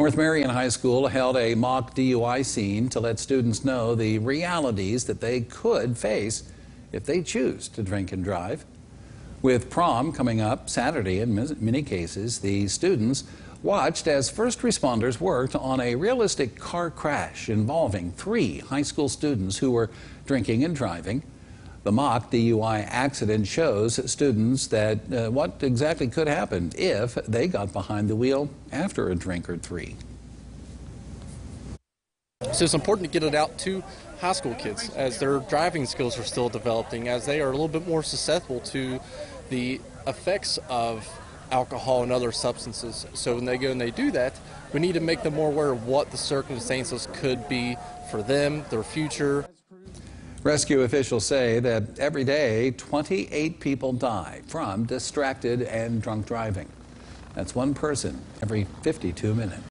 North Marion High School held a mock DUI scene to let students know the realities that they could face if they choose to drink and drive. With prom coming up Saturday in many cases, the students watched as first responders worked on a realistic car crash involving three high school students who were drinking and driving. The mock DUI accident shows students that uh, what exactly could happen if they got behind the wheel after a drink or three. So it's important to get it out to high school kids as their driving skills are still developing, as they are a little bit more susceptible to the effects of alcohol and other substances. So when they go and they do that, we need to make them more aware of what the circumstances could be for them, their future. Rescue officials say that every day 28 people die from distracted and drunk driving. That's one person every 52 minutes.